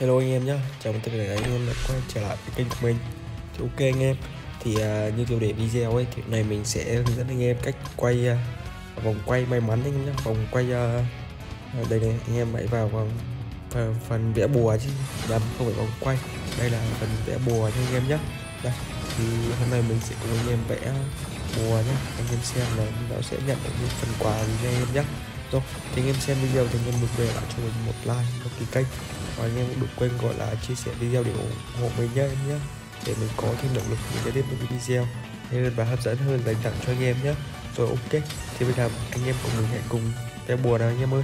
Hello anh em nhé, chào mừng tất cả anh em đã quay trở lại với kênh của mình. Thì ok anh em, thì uh, như tiêu đề video ấy thì hôm nay mình sẽ hướng dẫn anh em cách quay uh, vòng quay may mắn anh em nhé Vòng quay, uh, đây này anh em hãy vào vòng phần, phần vẽ bùa chứ nhầm không phải vòng quay. Đây là phần vẽ bùa cho anh em nhé Đây, thì hôm nay mình sẽ cùng anh em vẽ bùa nhé Anh em xem là nó sẽ nhận được những phần quà gì cho anh em nhé rồi thì anh em xem video thì anh em đừng quên lại cho mình một like, một ký kênh. Và anh em cũng đừng quên gọi là chia sẻ video để ủng hộ mình nhé em nhé để mình có thêm động lực để tiếp những video. Hay hơn và hấp dẫn hơn dành tặng cho anh em nhé rồi, ok. Thì bây giờ anh em cùng mình hãy cùng theo bùa nào anh em ơi?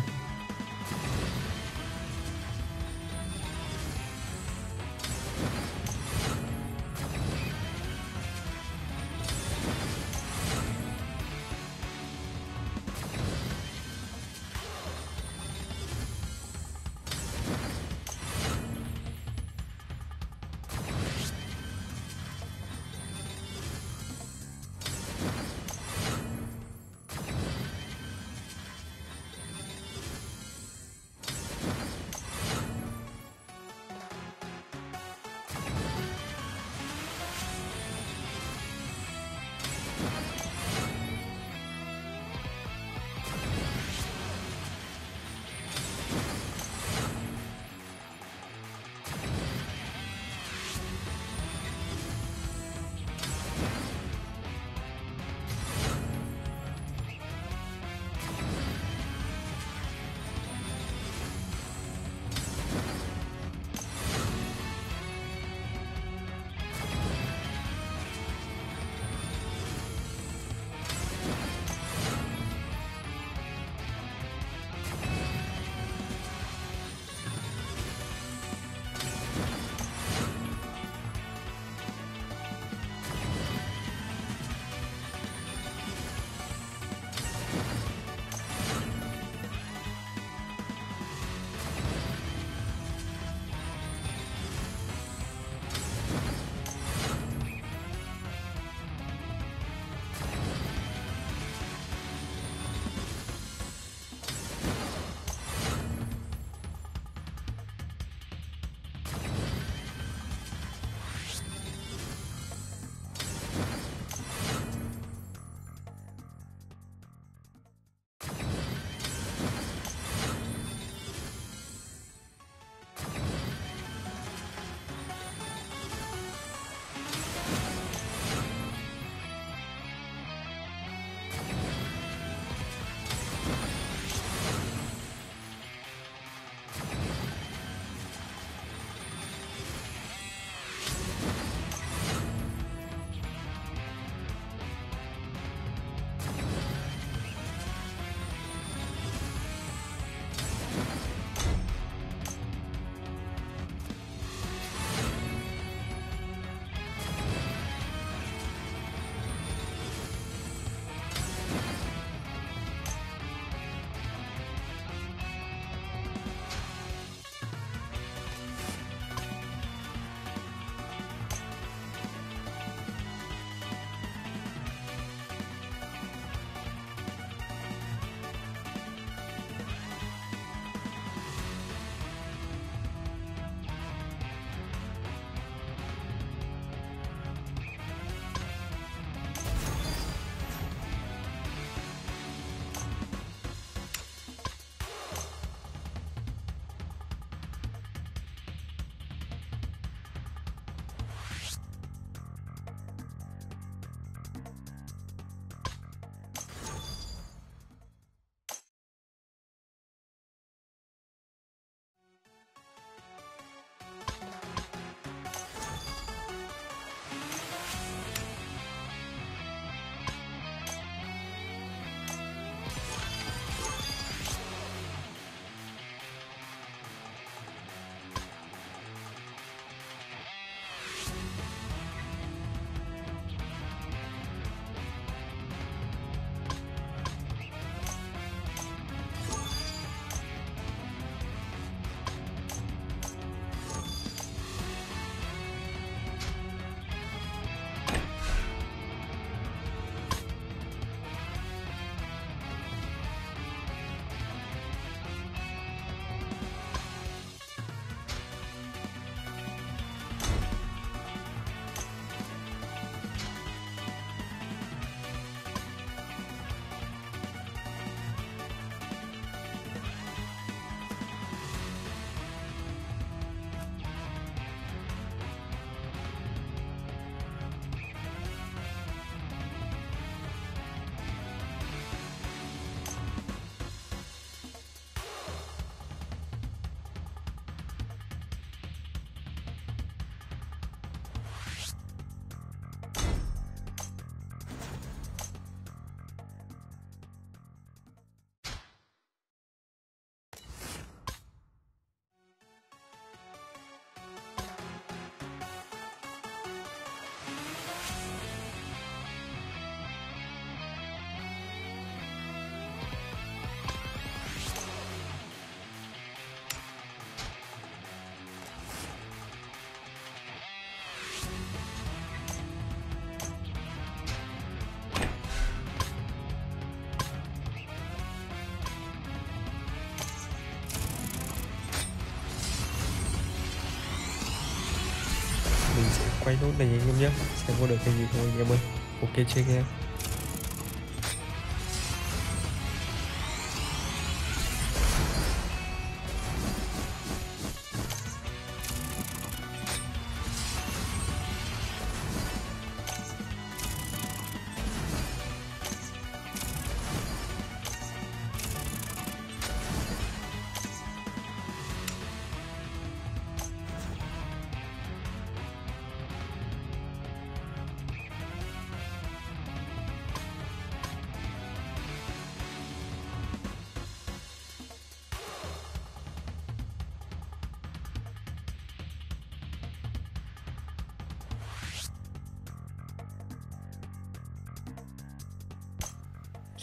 Quay nút này anh em nhé. Xem có được cái gì không anh em ơi. Ok chưa anh em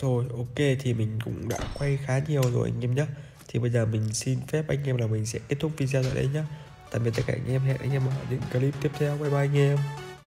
Rồi, ok, thì mình cũng đã quay khá nhiều rồi anh em nhé Thì bây giờ mình xin phép anh em là mình sẽ kết thúc video tại đây nhé Tạm biệt tất cả anh em, hẹn anh em ở những clip tiếp theo. Bye bye anh em.